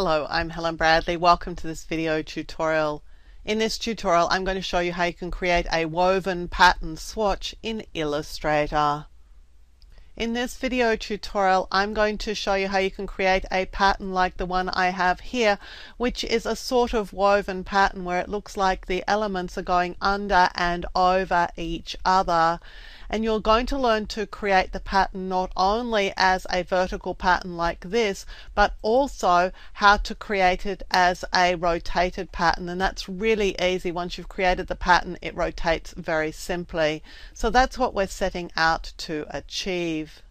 Hello, I'm Helen Bradley. Welcome to this video tutorial. In this tutorial I'm going to show you how you can create a woven pattern swatch in Illustrator. In this video tutorial I'm going to show you how you can create a pattern like the one I have here which is a sort of woven pattern where it looks like the elements are going under and over each other and you're going to learn to create the pattern not only as a vertical pattern like this but also how to create it as a rotated pattern. And that's really easy. Once you've created the pattern it rotates very simply. So that's what we're setting out to achieve.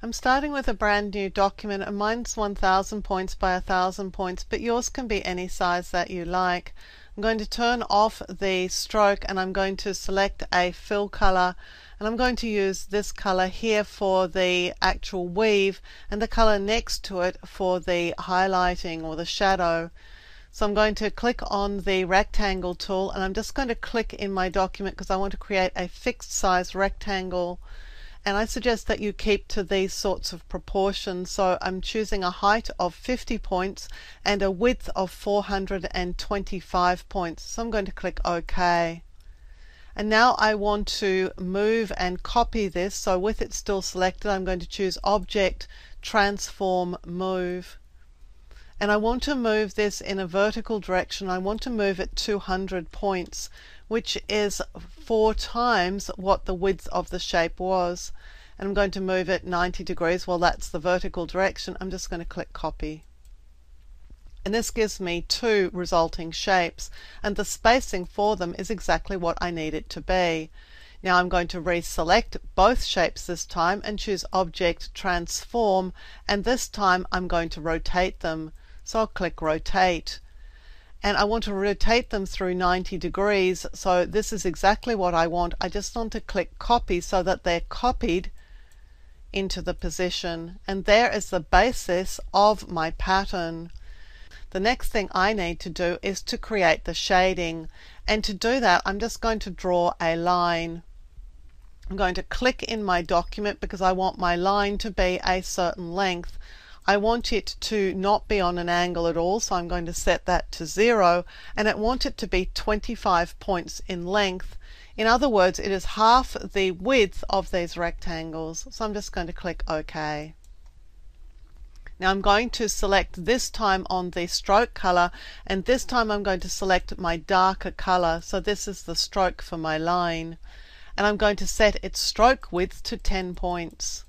I'm starting with a brand new document and mine's 1000 points by 1000 points but yours can be any size that you like. I'm going to turn off the stroke and I'm going to select a fill color and I'm going to use this color here for the actual weave and the color next to it for the highlighting or the shadow. So I'm going to click on the rectangle tool and I'm just going to click in my document because I want to create a fixed size rectangle and I suggest that you keep to these sorts of proportions. So I'm choosing a height of 50 points and a width of 425 points. So I'm going to click OK. And now I want to move and copy this. So with it still selected, I'm going to choose Object, Transform, Move. And I want to move this in a vertical direction. I want to move it 200 points, which is four times what the width of the shape was. And I'm going to move it 90 degrees. Well, that's the vertical direction. I'm just going to click Copy and this gives me two resulting shapes and the spacing for them is exactly what I need it to be. Now I'm going to reselect both shapes this time and choose Object Transform and this time I'm going to rotate them. So I'll click Rotate and I want to rotate them through 90 degrees so this is exactly what I want. I just want to click Copy so that they're copied into the position and there is the basis of my pattern. The next thing I need to do is to create the shading. And to do that, I'm just going to draw a line. I'm going to click in my document because I want my line to be a certain length. I want it to not be on an angle at all, so I'm going to set that to zero, and I want it to be 25 points in length. In other words, it is half the width of these rectangles, so I'm just going to click OK. Now I'm going to select this time on the stroke color and this time I'm going to select my darker color. So this is the stroke for my line. And I'm going to set its stroke width to 10 points.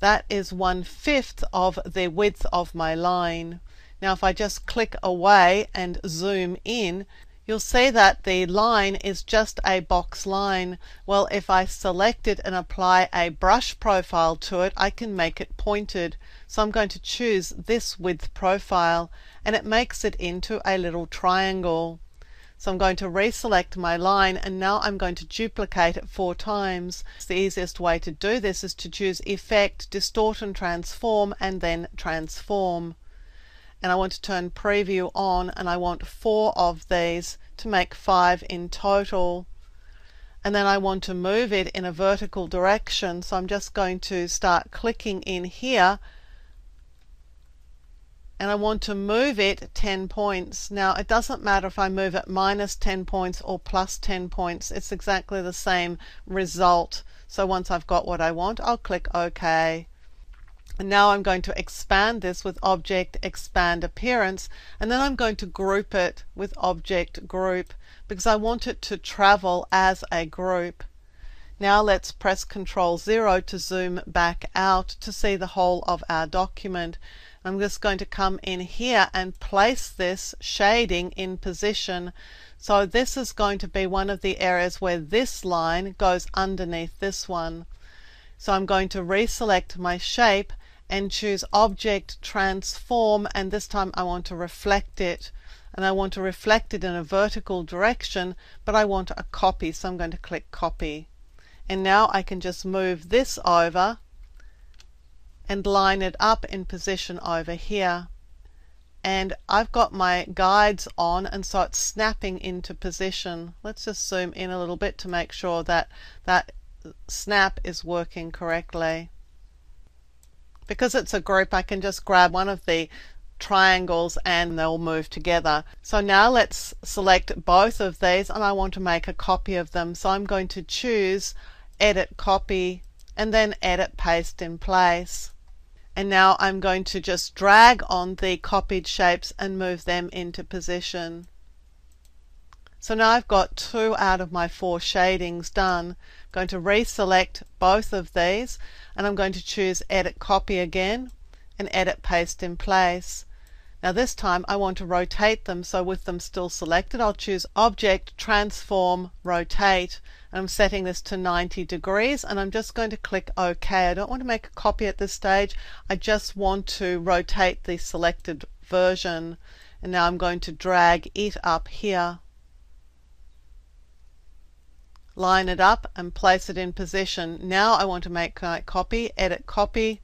That is one fifth of the width of my line. Now if I just click away and zoom in, you'll see that the line is just a box line. Well, if I select it and apply a brush profile to it, I can make it pointed. So I'm going to choose this width profile and it makes it into a little triangle. So I'm going to reselect my line and now I'm going to duplicate it four times. The easiest way to do this is to choose Effect, Distort and Transform and then Transform and I want to turn preview on and I want four of these to make five in total and then I want to move it in a vertical direction so I'm just going to start clicking in here and I want to move it 10 points. Now it doesn't matter if I move it minus 10 points or plus 10 points, it's exactly the same result. So once I've got what I want, I'll click OK. And now I'm going to expand this with object expand appearance and then I'm going to group it with object group because I want it to travel as a group. Now let's press Ctrl 0 to zoom back out to see the whole of our document. I'm just going to come in here and place this shading in position. So this is going to be one of the areas where this line goes underneath this one. So I'm going to reselect my shape and choose Object Transform and this time I want to reflect it and I want to reflect it in a vertical direction but I want a copy so I'm going to click Copy and now I can just move this over and line it up in position over here and I've got my guides on and so it's snapping into position. Let's just zoom in a little bit to make sure that that snap is working correctly. Because it's a group, I can just grab one of the triangles and they'll move together. So now let's select both of these and I want to make a copy of them. So I'm going to choose edit copy and then edit paste in place. And now I'm going to just drag on the copied shapes and move them into position. So now I've got two out of my four shadings done. Going to reselect both of these and I'm going to choose edit copy again and edit paste in place. Now this time I want to rotate them so with them still selected I'll choose object transform rotate and I'm setting this to 90 degrees and I'm just going to click OK. I don't want to make a copy at this stage I just want to rotate the selected version and now I'm going to drag it up here line it up and place it in position. Now I want to make my copy, edit copy,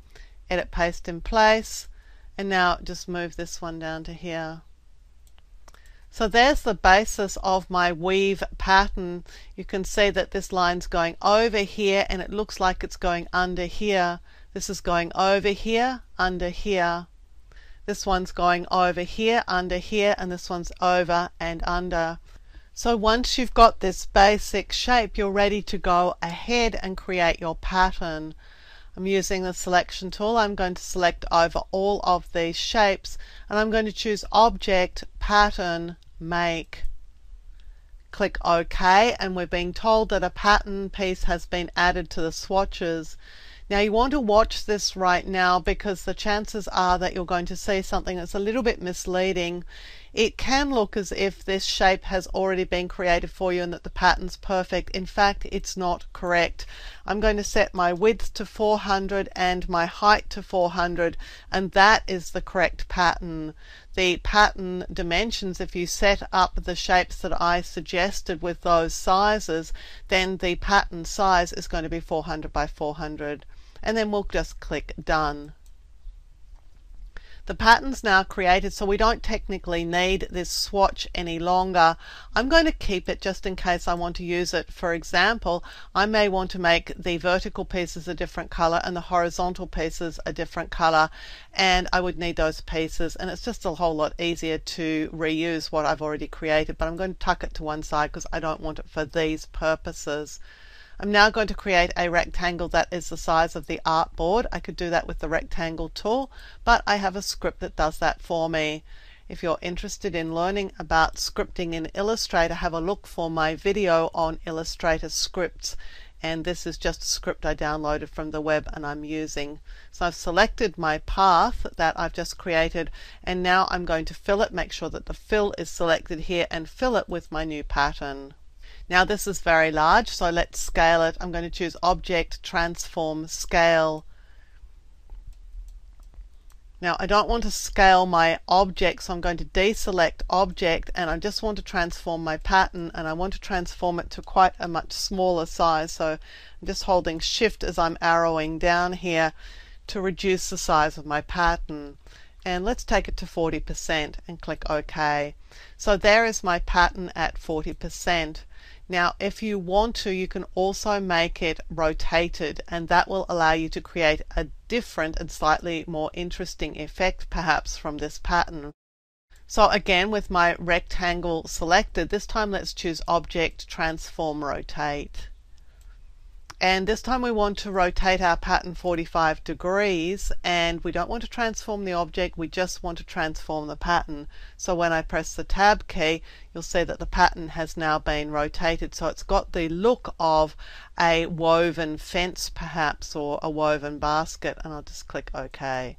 edit paste in place and now just move this one down to here. So there's the basis of my weave pattern. You can see that this line's going over here and it looks like it's going under here. This is going over here, under here. This one's going over here, under here, and this one's over and under. So once you've got this basic shape, you're ready to go ahead and create your pattern. I'm using the selection tool. I'm going to select over all of these shapes and I'm going to choose Object, Pattern, Make. Click OK and we're being told that a pattern piece has been added to the swatches. Now you want to watch this right now because the chances are that you're going to see something that's a little bit misleading. It can look as if this shape has already been created for you and that the pattern's perfect. In fact, it's not correct. I'm going to set my width to 400 and my height to 400 and that is the correct pattern. The pattern dimensions, if you set up the shapes that I suggested with those sizes, then the pattern size is going to be 400 by 400 and then we'll just click done. The pattern's now created so we don't technically need this swatch any longer. I'm going to keep it just in case I want to use it. For example, I may want to make the vertical pieces a different color and the horizontal pieces a different color and I would need those pieces and it's just a whole lot easier to reuse what I've already created but I'm going to tuck it to one side because I don't want it for these purposes. I'm now going to create a rectangle that is the size of the artboard. I could do that with the rectangle tool, but I have a script that does that for me. If you're interested in learning about scripting in Illustrator, have a look for my video on Illustrator scripts. And this is just a script I downloaded from the web and I'm using. So I've selected my path that I've just created and now I'm going to fill it, make sure that the fill is selected here and fill it with my new pattern. Now this is very large, so let's scale it. I'm going to choose Object, Transform, Scale. Now I don't want to scale my object, so I'm going to deselect Object and I just want to transform my pattern and I want to transform it to quite a much smaller size. So I'm just holding Shift as I'm arrowing down here to reduce the size of my pattern and let's take it to 40% and click OK. So there is my pattern at 40%. Now, if you want to, you can also make it rotated, and that will allow you to create a different and slightly more interesting effect, perhaps, from this pattern. So again, with my rectangle selected, this time let's choose Object, Transform, Rotate and this time we want to rotate our pattern 45 degrees and we don't want to transform the object we just want to transform the pattern. So when I press the tab key you'll see that the pattern has now been rotated. So it's got the look of a woven fence perhaps or a woven basket and I'll just click OK.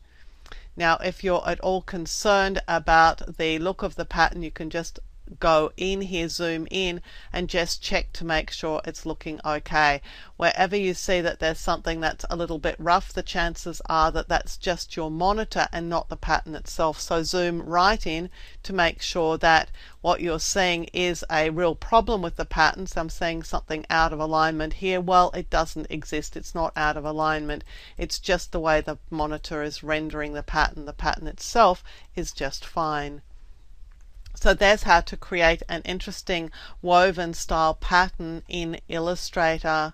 Now if you're at all concerned about the look of the pattern you can just go in here, zoom in, and just check to make sure it's looking okay. Wherever you see that there's something that's a little bit rough, the chances are that that's just your monitor and not the pattern itself. So zoom right in to make sure that what you're seeing is a real problem with the pattern. So I'm seeing something out of alignment here. Well, it doesn't exist. It's not out of alignment. It's just the way the monitor is rendering the pattern. The pattern itself is just fine. So there's how to create an interesting woven style pattern in Illustrator.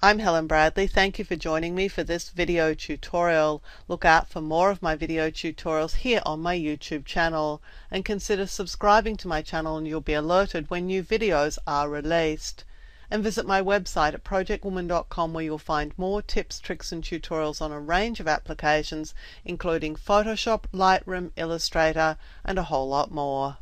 I'm Helen Bradley. Thank you for joining me for this video tutorial. Look out for more of my video tutorials here on my YouTube channel and consider subscribing to my channel and you'll be alerted when new videos are released. And visit my website at projectwoman.com where you'll find more tips, tricks and tutorials on a range of applications including Photoshop, Lightroom, Illustrator and a whole lot more.